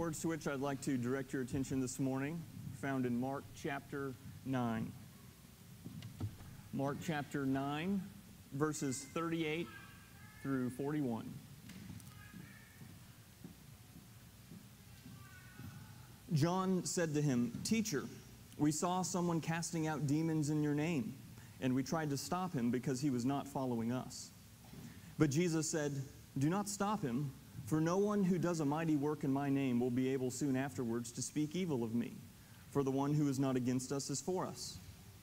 Words to which I'd like to direct your attention this morning, found in Mark chapter 9. Mark chapter 9, verses 38 through 41. John said to him, Teacher, we saw someone casting out demons in your name, and we tried to stop him because he was not following us. But Jesus said, Do not stop him, for no one who does a mighty work in my name will be able soon afterwards to speak evil of me. For the one who is not against us is for us.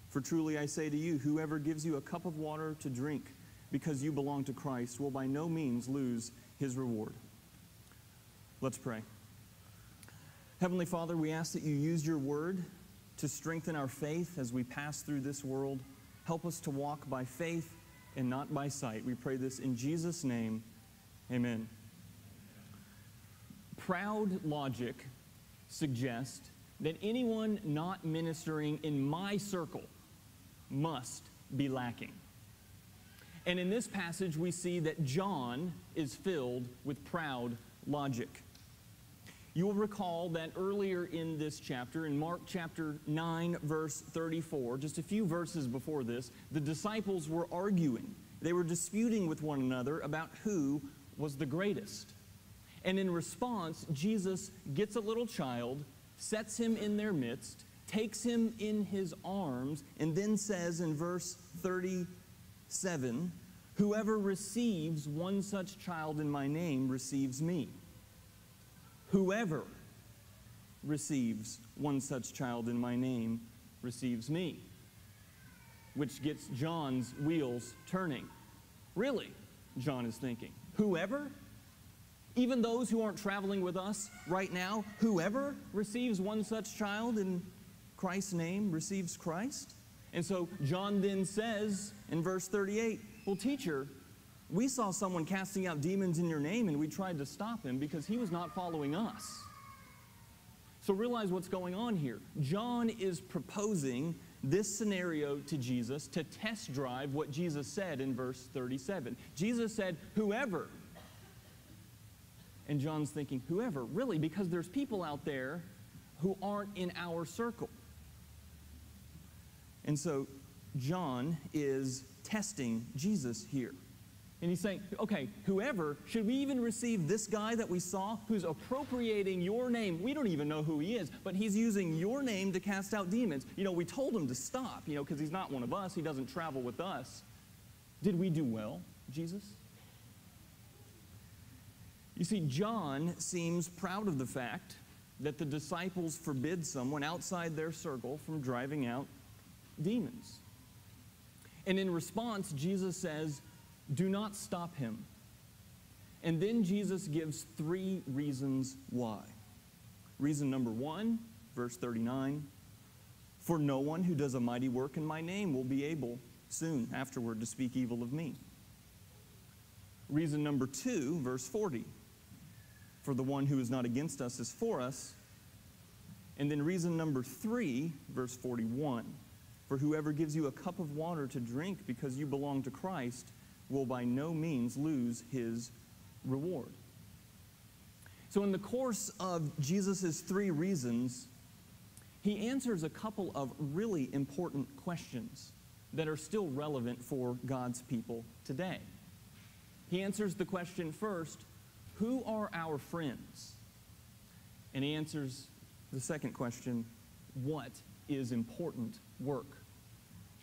For truly I say to you, whoever gives you a cup of water to drink because you belong to Christ will by no means lose his reward. Let's pray. Heavenly Father, we ask that you use your word to strengthen our faith as we pass through this world. Help us to walk by faith and not by sight. We pray this in Jesus' name. Amen. Proud logic suggests that anyone not ministering in my circle must be lacking. And in this passage, we see that John is filled with proud logic. You will recall that earlier in this chapter, in Mark chapter 9, verse 34, just a few verses before this, the disciples were arguing. They were disputing with one another about who was the greatest. And in response, Jesus gets a little child, sets him in their midst, takes him in his arms, and then says in verse 37 Whoever receives one such child in my name receives me. Whoever receives one such child in my name receives me. Which gets John's wheels turning. Really, John is thinking. Whoever? Even those who aren't traveling with us right now, whoever receives one such child in Christ's name receives Christ? And so John then says in verse 38, Well, teacher, we saw someone casting out demons in your name and we tried to stop him because he was not following us. So realize what's going on here. John is proposing this scenario to Jesus to test drive what Jesus said in verse 37. Jesus said, Whoever. And John's thinking, Whoever? Really? Because there's people out there who aren't in our circle. And so John is testing Jesus here. And he's saying, okay, whoever, should we even receive this guy that we saw who's appropriating your name? We don't even know who he is, but he's using your name to cast out demons. You know, we told him to stop, you know, because he's not one of us. He doesn't travel with us. Did we do well, Jesus? You see, John seems proud of the fact that the disciples forbid someone outside their circle from driving out demons. And in response, Jesus says, do not stop him. And then Jesus gives three reasons why. Reason number one, verse 39 For no one who does a mighty work in my name will be able soon afterward to speak evil of me. Reason number two, verse 40 For the one who is not against us is for us. And then reason number three, verse 41 For whoever gives you a cup of water to drink because you belong to Christ will by no means lose his reward. So, in the course of Jesus' three reasons, he answers a couple of really important questions that are still relevant for God's people today. He answers the question first Who are our friends? And he answers the second question What is important work?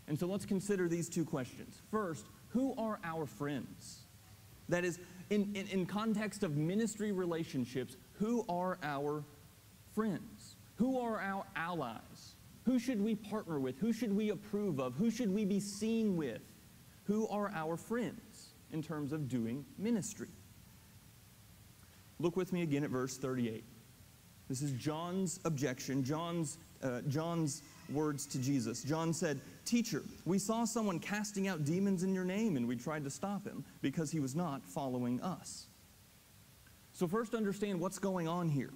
And so let's consider these two questions. First, who are our friends? That is, in, in, in, context of ministry relationships, who are our friends? Who are our allies? Who should we partner with? Who should we approve of? Who should we be seen with? Who are our friends in terms of doing ministry? Look with me again at verse 38. This is John's objection, John's, uh, John's words to Jesus. John said, Teacher, we saw someone casting out demons in your name, and we tried to stop him because he was not following us. So, first, understand what's going on here.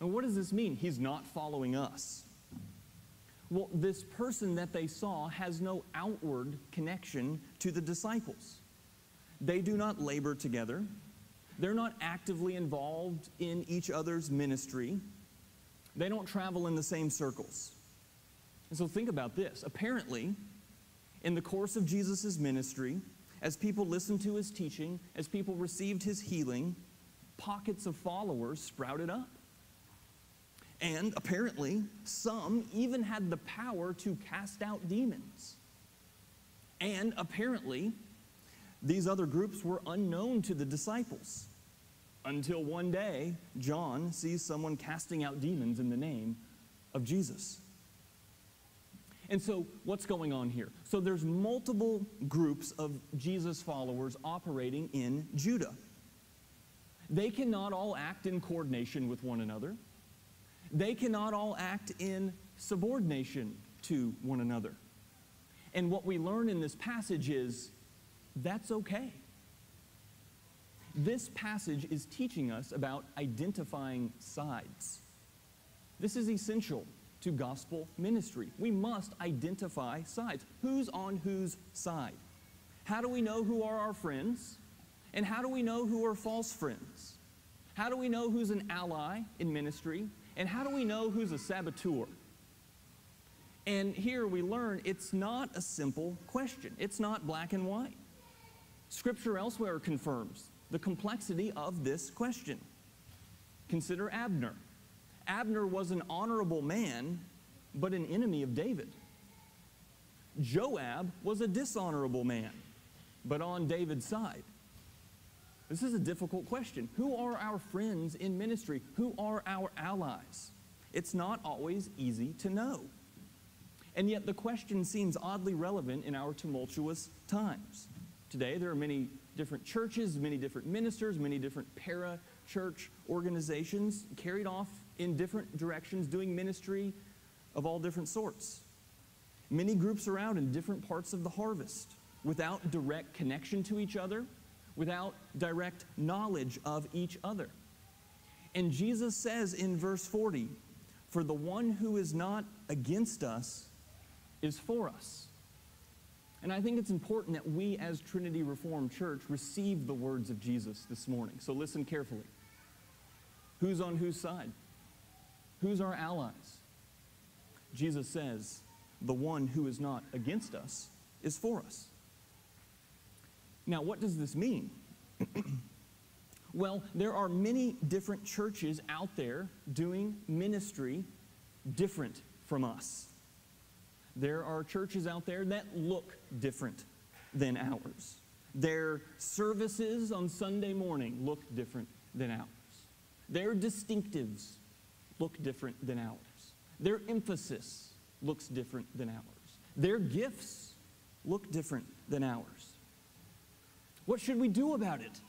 And what does this mean? He's not following us. Well, this person that they saw has no outward connection to the disciples. They do not labor together, they're not actively involved in each other's ministry. They don't travel in the same circles. And so think about this. Apparently, in the course of Jesus' ministry, as people listened to his teaching, as people received his healing, pockets of followers sprouted up. And apparently, some even had the power to cast out demons. And apparently, these other groups were unknown to the disciples until one day John sees someone casting out demons in the name of Jesus. And so, what's going on here? So, there's multiple groups of Jesus followers operating in Judah. They cannot all act in coordination with one another. They cannot all act in subordination to one another. And what we learn in this passage is that's okay. This passage is teaching us about identifying sides. This is essential to gospel ministry. We must identify sides. Who's on whose side? How do we know who are our friends? And how do we know who are false friends? How do we know who's an ally in ministry? And how do we know who's a saboteur? And here we learn it's not a simple question, it's not black and white. Scripture elsewhere confirms the complexity of this question. Consider Abner. Abner was an honorable man, but an enemy of David. Joab was a dishonorable man, but on David's side. This is a difficult question. Who are our friends in ministry? Who are our allies? It's not always easy to know. And yet the question seems oddly relevant in our tumultuous times. Today, there are many different churches, many different ministers, many different para church organizations carried off in different directions doing ministry of all different sorts. Many groups around in different parts of the harvest without direct connection to each other without direct knowledge of each other. And Jesus says in verse 40, For the one who is not against us is for us. And I think it's important that we, as Trinity Reformed Church, receive the words of Jesus this morning. So listen carefully. Who's on whose side? Who's our allies? Jesus says, The one who is not against us is for us. Now, what does this mean? well, there are many different churches out there doing ministry different from us. There are churches out there that look different than ours. Their services on Sunday morning look different than ours. Their distinctives look different than ours. Their emphasis looks different than ours. Their gifts look different than ours. What should we do about it?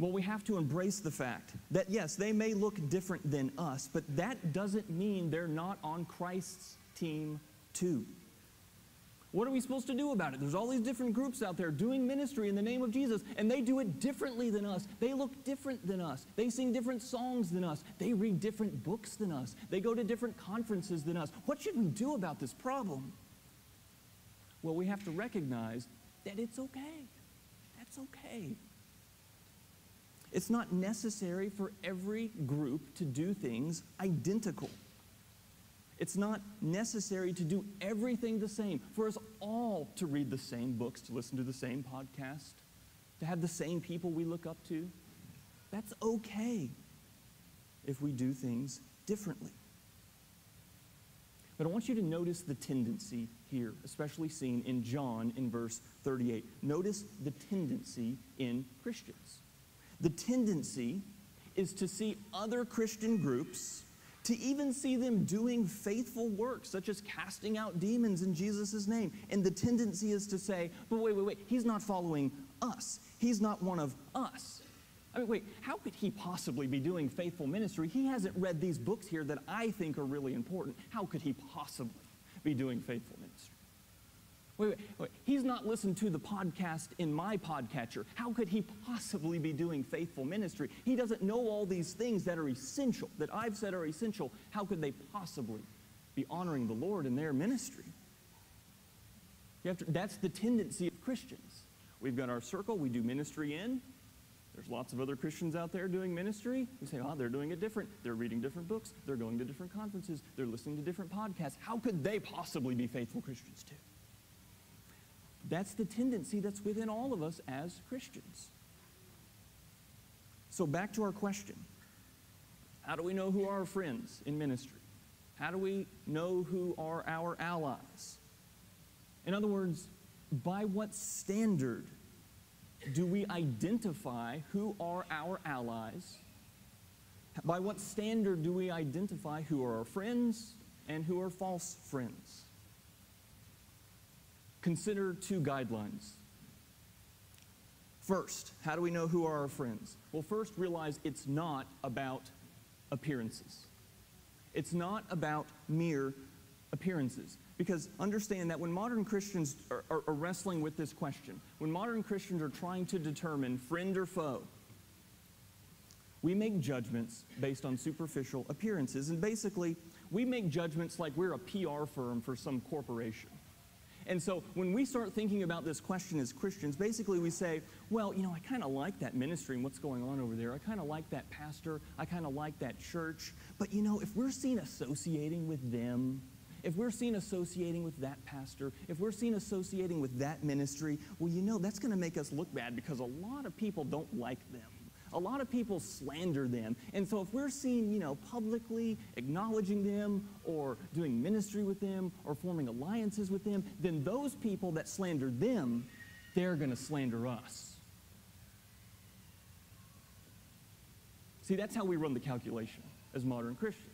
Well, we have to embrace the fact that, yes, they may look different than us, but that doesn't mean they're not on Christ's team too. What are we supposed to do about it? There's all these different groups out there doing ministry in the name of Jesus, and they do it differently than us. They look different than us. They sing different songs than us. They read different books than us. They go to different conferences than us. What should we do about this problem? Well, we have to recognize that it's okay. That's okay. It's not necessary for every group to do things identical. It's not necessary to do everything the same, for us all to read the same books, to listen to the same podcast, to have the same people we look up to. That's okay if we do things differently. But I want you to notice the tendency here, especially seen in John in verse 38. Notice the tendency in Christians. The tendency is to see other Christian groups, to even see them doing faithful work, such as casting out demons in Jesus' name. And the tendency is to say, but wait, wait, wait, he's not following us. He's not one of us. I mean, wait, how could he possibly be doing faithful ministry? He hasn't read these books here that I think are really important. How could he possibly be doing faithful ministry? Wait, wait. He's not listened to the podcast in my podcatcher. How could he possibly be doing faithful ministry? He doesn't know all these things that are essential, that I've said are essential. How could they possibly be honoring the Lord in their ministry? To, that's the tendency of Christians. We've got our circle, we do ministry in. There's lots of other Christians out there doing ministry. We say, oh, they're doing it different. They're reading different books. They're going to different conferences. They're listening to different podcasts. How could they possibly be faithful Christians too? That's the tendency that's within all of us as Christians. So, back to our question How do we know who are our friends in ministry? How do we know who are our allies? In other words, by what standard do we identify who are our allies? By what standard do we identify who are our friends and who are false friends? Consider two guidelines. First, how do we know who are our friends? Well, first, realize it's not about appearances. It's not about mere appearances. Because understand that when modern Christians are, are, are, wrestling with this question, when modern Christians are trying to determine friend or foe, we make judgments based on superficial appearances. And basically, we make judgments like we're a PR firm for some corporation. And so when we start thinking about this question as Christians, basically we say, well, you know, I kind of like that ministry and what's going on over there. I kind of like that pastor. I kind of like that church. But, you know, if we're seen associating with them, if we're seen associating with that pastor, if we're seen associating with that ministry, well, you know, that's going to make us look bad because a lot of people don't like them a lot of people slander them. And so if we're seen, you know, publicly acknowledging them or doing ministry with them or forming alliances with them, then those people that slander them, they're going to slander us. See, that's how we run the calculation as modern Christians.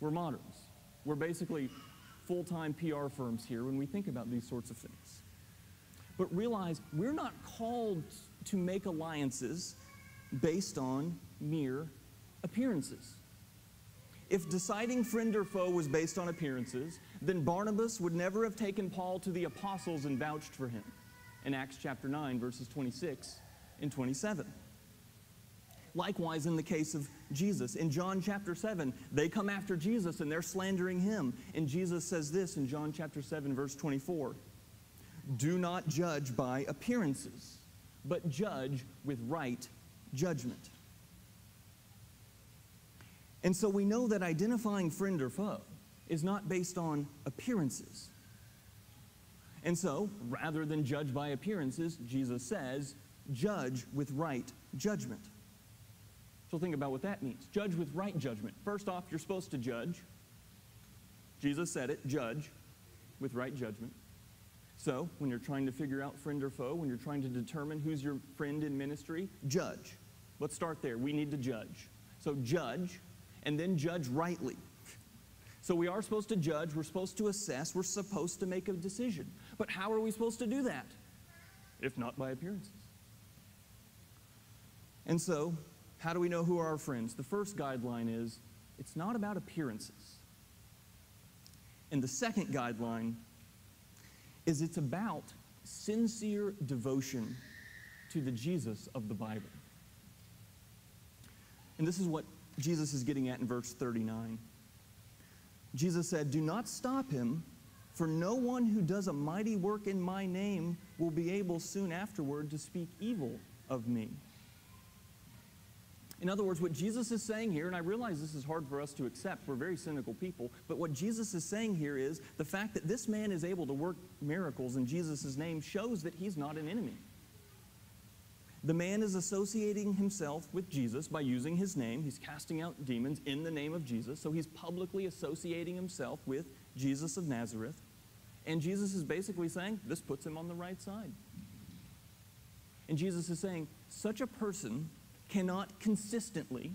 We're moderns. We're basically full time PR firms here when we think about these sorts of things. But realize we're not called to make alliances based on mere appearances. If deciding friend or foe was based on appearances, then Barnabas would never have taken Paul to the apostles and vouched for him in Acts chapter 9, verses 26 and 27. Likewise, in the case of Jesus, in John chapter 7, they come after Jesus and they're slandering him. And Jesus says this in John chapter 7, verse 24 Do not judge by appearances, but judge with right judgment. And so we know that identifying friend or foe is not based on appearances. And so, rather than judge by appearances, Jesus says, judge with right judgment. So think about what that means. Judge with right judgment. First off, you're supposed to judge. Jesus said it, judge with right judgment. So, when you're trying to figure out friend or foe, when you're trying to determine who's your friend in ministry, judge. Let's start there. We need to judge. So judge, and then judge rightly. So we are supposed to judge, we're supposed to assess, we're supposed to make a decision. But how are we supposed to do that? If not by appearances. And so, how do we know who are our friends? The first guideline is it's not about appearances. And the second guideline is it's about sincere devotion to the Jesus of the Bible. And this is what Jesus is getting at in verse 39. Jesus said, Do not stop him, for no one who does a mighty work in my name will be able soon afterward to speak evil of me. In other words, what Jesus is saying here, and I realize this is hard for us to accept, we're very cynical people, but what Jesus is saying here is the fact that this man is able to work miracles in Jesus' name shows that he's not an enemy. The man is associating himself with Jesus by using his name. He's casting out demons in the name of Jesus. So he's publicly associating himself with Jesus of Nazareth. And Jesus is basically saying, this puts him on the right side. And Jesus is saying, such a person cannot consistently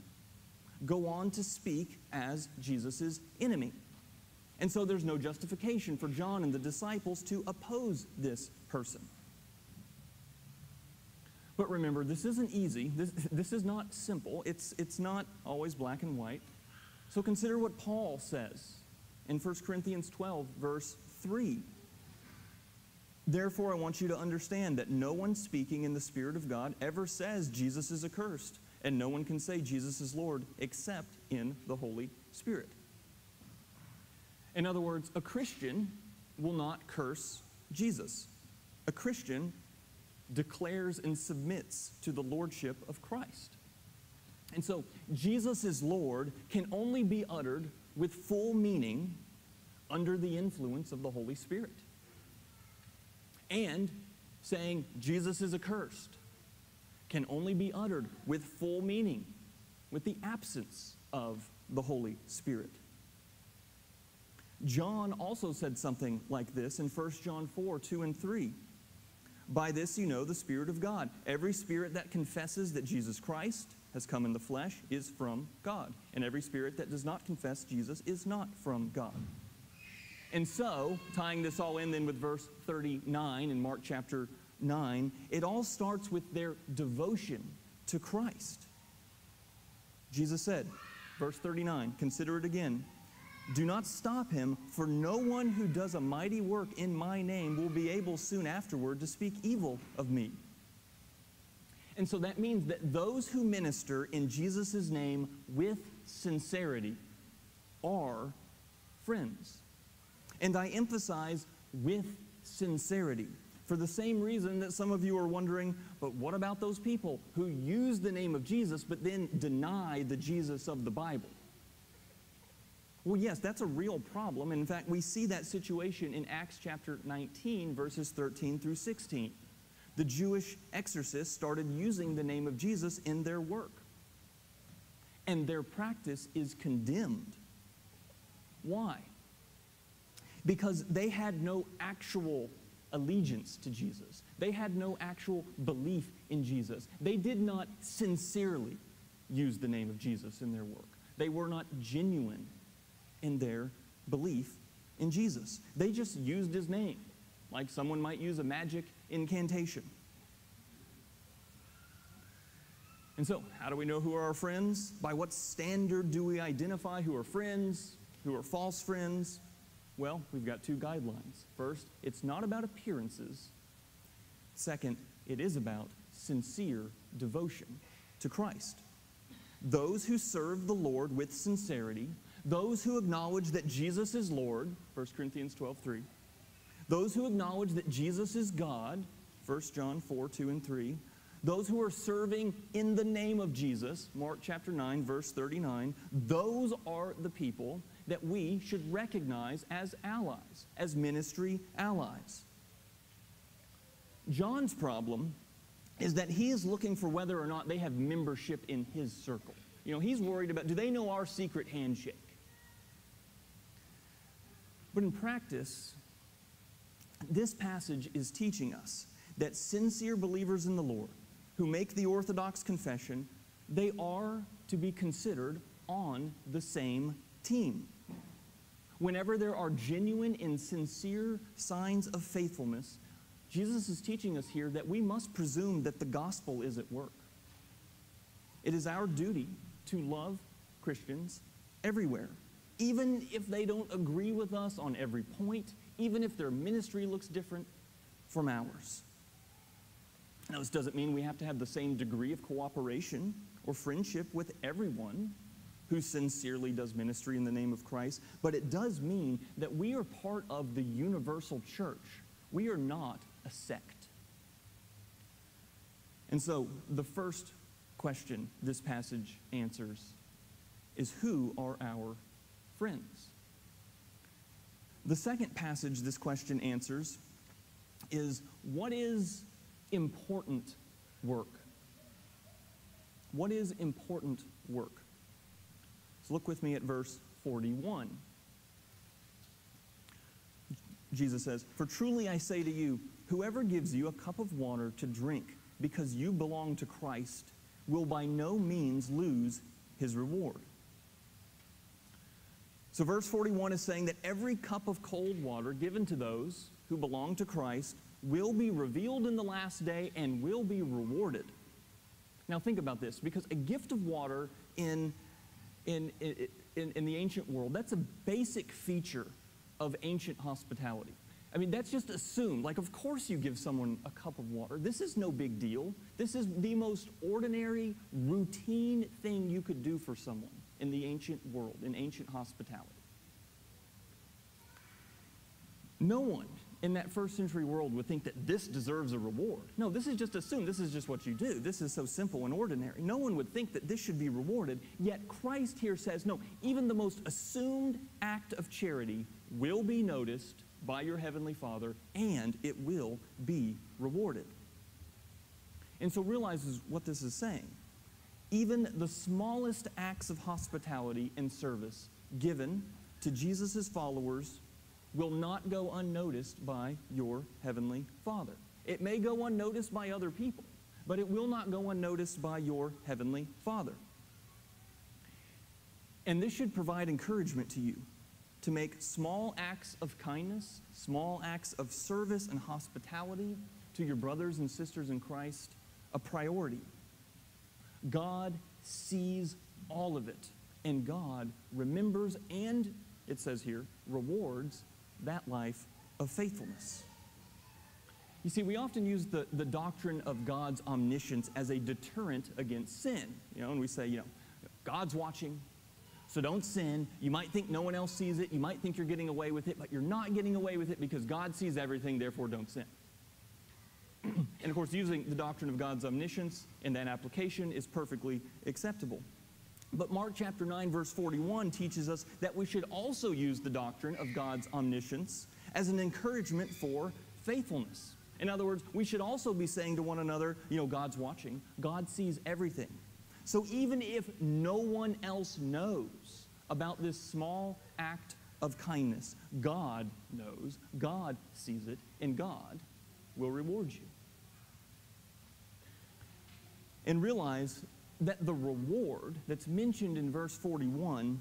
go on to speak as Jesus' enemy. And so there's no justification for John and the disciples to oppose this person. But remember, this isn't easy. This, this is not simple. It's, it's not always black and white. So consider what Paul says in 1 Corinthians 12, verse 3. Therefore, I want you to understand that no one speaking in the Spirit of God ever says Jesus is accursed, and no one can say Jesus is Lord except in the Holy Spirit. In other words, a Christian will not curse Jesus. A Christian declares and submits to the lordship of Christ. And so, Jesus is Lord can only be uttered with full meaning under the influence of the Holy Spirit. And saying Jesus is accursed can only be uttered with full meaning, with the absence of the Holy Spirit. John also said something like this in 1 John 4 2 and 3. By this you know the Spirit of God. Every spirit that confesses that Jesus Christ has come in the flesh is from God, and every spirit that does not confess Jesus is not from God. And so, tying this all in then with verse 39 in Mark chapter 9, it all starts with their devotion to Christ. Jesus said, verse 39, consider it again. Do not stop him, for no one who does a mighty work in my name will be able soon afterward to speak evil of me. And so that means that those who minister in Jesus' name with sincerity are friends. And I emphasize with sincerity for the same reason that some of you are wondering, but what about those people who use the name of Jesus but then deny the Jesus of the Bible? Well, yes, that's a real problem. In fact, we see that situation in Acts chapter 19, verses 13 through 16 the Jewish exorcists started using the name of Jesus in their work. And their practice is condemned. Why? Because they had no actual allegiance to Jesus. They had no actual belief in Jesus. They did not sincerely use the name of Jesus in their work. They were not genuine in their belief in Jesus. They just used his name, like someone might use a magic incantation. And so, how do we know who are our friends? By what standard do we identify who are friends, who are false friends? Well, we've got two guidelines. First, it's not about appearances. Second, it is about sincere devotion to Christ. Those who serve the Lord with sincerity, those who acknowledge that Jesus is Lord, 1 Corinthians 12 3, those who acknowledge that Jesus is God, 1 John 4 2 and 3. Those who are serving in the name of Jesus, Mark chapter 9, verse 39, those are the people that we should recognize as allies, as ministry allies. John's problem is that he is looking for whether or not they have membership in his circle. You know, he's worried about do they know our secret handshake? But in practice, this passage is teaching us that sincere believers in the Lord who make the Orthodox confession, they are to be considered on the same team. Whenever there are genuine and sincere signs of faithfulness, Jesus is teaching us here that we must presume that the gospel is at work. It is our duty to love Christians everywhere, even if they don't agree with us on every point, even if their ministry looks different from ours. Now, this doesn't mean we have to have the same degree of cooperation or friendship with everyone who sincerely does ministry in the name of Christ, but it does mean that we are part of the universal church. We are not a sect. And so, the first question this passage answers is who are our friends? The second passage this question answers is what is important work? What is important work? Look with me at verse 41. Jesus says, For truly I say to you, whoever gives you a cup of water to drink because you belong to Christ will by no means lose his reward. So, verse 41 is saying that every cup of cold water given to those who belong to Christ will be revealed in the last day and will be rewarded. Now, think about this because a gift of water in, in, in, in the ancient world, that's a basic feature of ancient hospitality. I mean, that's just assumed. Like, of course, you give someone a cup of water. This is no big deal. This is the most ordinary, routine thing you could do for someone in the ancient world, in ancient hospitality. No one in that first century world would think that this deserves a reward. No, this is just assumed. This is just what you do. This is so simple and ordinary. No one would think that this should be rewarded. Yet Christ here says, no, even the most assumed act of charity will be noticed by your heavenly Father and it will be rewarded. And so realizes what this is saying. Even the smallest acts of hospitality and service given to Jesus' followers will not go unnoticed by your heavenly Father. It may go unnoticed by other people, but it will not go unnoticed by your heavenly Father. And this should provide encouragement to you to make small acts of kindness, small acts of service and hospitality to your brothers and sisters in Christ a priority. God sees all of it, and God remembers and, it says here, rewards that life of faithfulness. You see, we often use the, the doctrine of God's omniscience as a deterrent against sin. You know, and we say, you know, God's watching, so don't sin. You might think no one else sees it. You might think you're getting away with it, but you're not getting away with it because God sees everything, therefore don't sin. and of course, using the doctrine of God's omniscience in that application is perfectly acceptable. But Mark chapter 9, verse 41 teaches us that we should also use the doctrine of God's omniscience as an encouragement for faithfulness. In other words, we should also be saying to one another, you know, God's watching, God sees everything. So even if no one else knows about this small act of kindness, God knows, God sees it, and God will reward you. And realize that the reward that's mentioned in verse 41,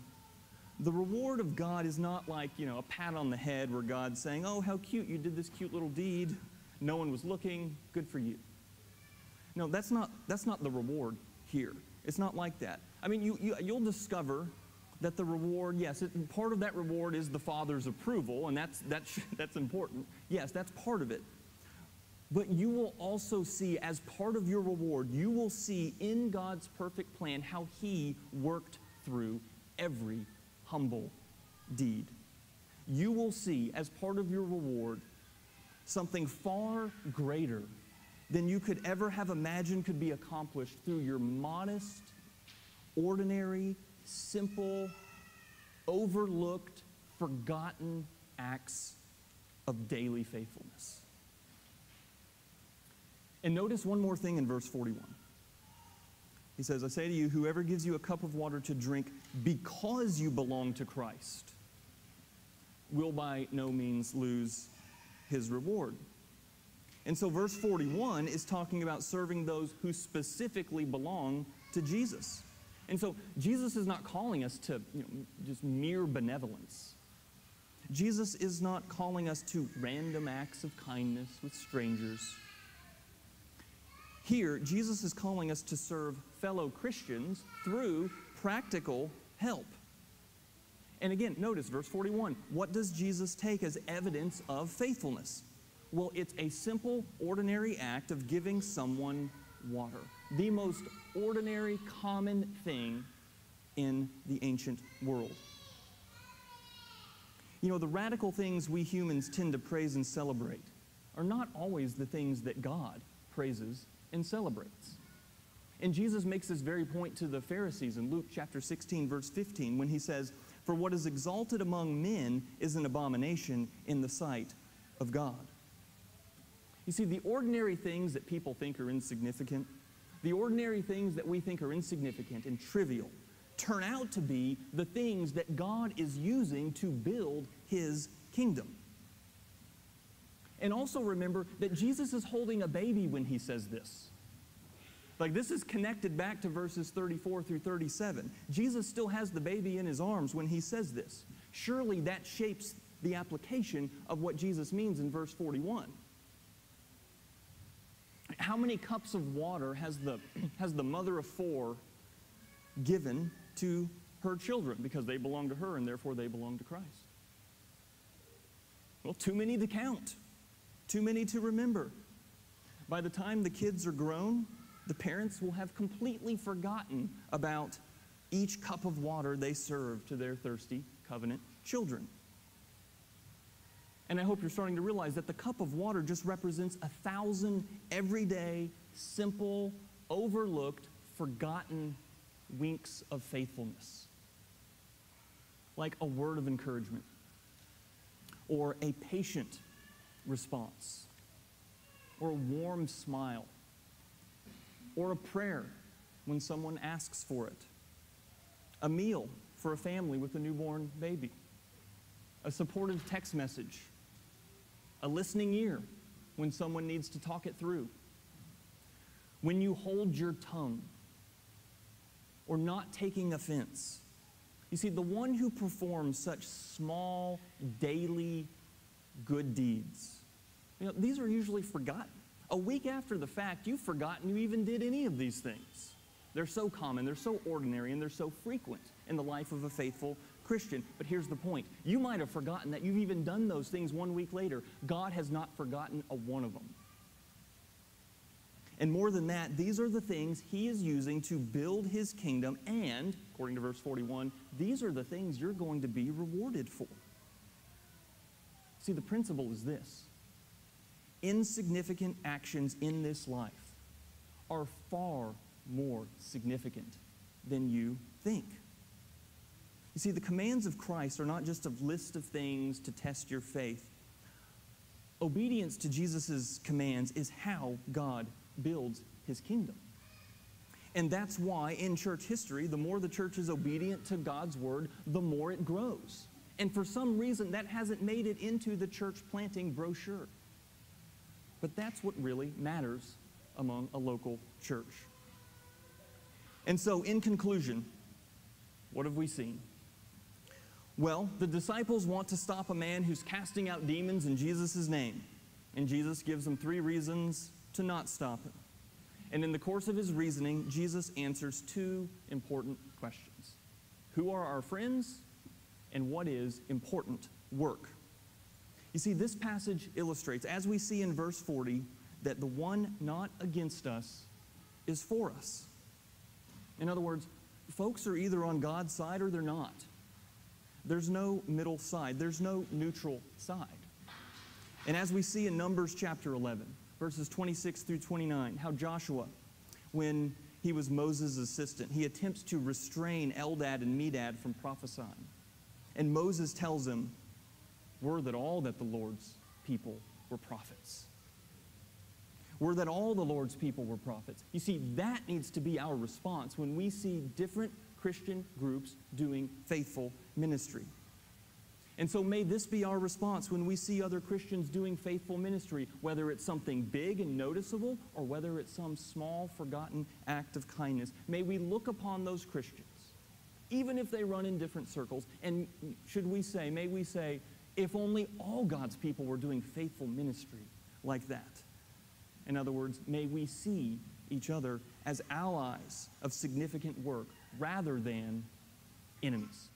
the reward of God is not like, you know, a pat on the head where God's saying, oh, how cute, you did this cute little deed. No one was looking. Good for you. No, that's not, that's not the reward here. It's not like that. I mean, you, you, you'll discover that the reward, yes, it, part of that reward is the Father's approval, and that's, that's, that's important. Yes, that's part of it. But you will also see, as part of your reward, you will see in God's perfect plan how He worked through every humble deed. You will see, as part of your reward, something far greater than you could ever have imagined could be accomplished through your modest, ordinary, simple, overlooked, forgotten acts of daily faithfulness. And notice one more thing in verse 41. He says, I say to you, whoever gives you a cup of water to drink because you belong to Christ will by no means lose his reward. And so, verse 41 is talking about serving those who specifically belong to Jesus. And so, Jesus is not calling us to you know, just mere benevolence. Jesus is not calling us to random acts of kindness with strangers. Here, Jesus is calling us to serve fellow Christians through practical help. And again, notice verse 41. What does Jesus take as evidence of faithfulness? Well, it's a simple, ordinary act of giving someone water. The most ordinary, common thing in the ancient world. You know, the radical things we humans tend to praise and celebrate are not always the things that God praises and celebrates. And Jesus makes this very point to the Pharisees in Luke chapter 16, verse 15, when he says, For what is exalted among men is an abomination in the sight of God. You see, the ordinary things that people think are insignificant, the ordinary things that we think are insignificant and trivial, turn out to be the things that God is using to build his kingdom. And also remember that Jesus is holding a baby when he says this. Like this is connected back to verses 34 through 37. Jesus still has the baby in his arms when he says this. Surely that shapes the application of what Jesus means in verse 41. How many cups of water has the, has the mother of four given to her children? Because they belong to her and therefore they belong to Christ. Well, too many to count too many to remember. By the time the kids are grown, the parents will have completely forgotten about each cup of water they serve to their thirsty covenant children. And I hope you're starting to realize that the cup of water just represents a thousand everyday, simple, overlooked, forgotten winks of faithfulness. Like a word of encouragement, or a patient response, or a warm smile, or a prayer when someone asks for it, a meal for a family with a newborn baby, a supportive text message, a listening ear when someone needs to talk it through, when you hold your tongue, or not taking offense. You see, the one who performs such small, daily good deeds, you know, these are usually forgotten. A week after the fact, you've forgotten you even did any of these things. They're so common, they're so ordinary, and they're so frequent in the life of a faithful Christian. But here's the point you might have forgotten that you've even done those things one week later. God has not forgotten a one of them. And more than that, these are the things he is using to build his kingdom, and, according to verse 41, these are the things you're going to be rewarded for. See, the principle is this insignificant actions in this life are far more significant than you think. You see, the commands of Christ are not just a list of things to test your faith. Obedience to Jesus' commands is how God builds his kingdom. And that's why in church history, the more the church is obedient to God's word, the more it grows. And for some reason, that hasn't made it into the church planting brochure. But that's what really matters among a local church. And so, in conclusion, what have we seen? Well, the disciples want to stop a man who's casting out demons in Jesus' name. And Jesus gives them three reasons to not stop him. And in the course of his reasoning, Jesus answers two important questions Who are our friends? And what is important work? You see, this passage illustrates, as we see in verse 40, that the one not against us is for us. In other words, folks are either on God's side or they're not. There's no middle side, there's no neutral side. And as we see in Numbers chapter 11, verses 26 through 29, how Joshua, when he was Moses' assistant, he attempts to restrain Eldad and Medad from prophesying. And Moses tells him, Were that all that the Lord's people were prophets. Were that all the Lord's people were prophets. You see, that needs to be our response when we see different Christian groups doing faithful ministry. And so may this be our response when we see other Christians doing faithful ministry, whether it's something big and noticeable or whether it's some small, forgotten act of kindness. May we look upon those Christians, even if they run in different circles, and should we say, may we say, if only all God's people were doing faithful ministry like that. In other words, may we see each other as allies of significant work rather than enemies.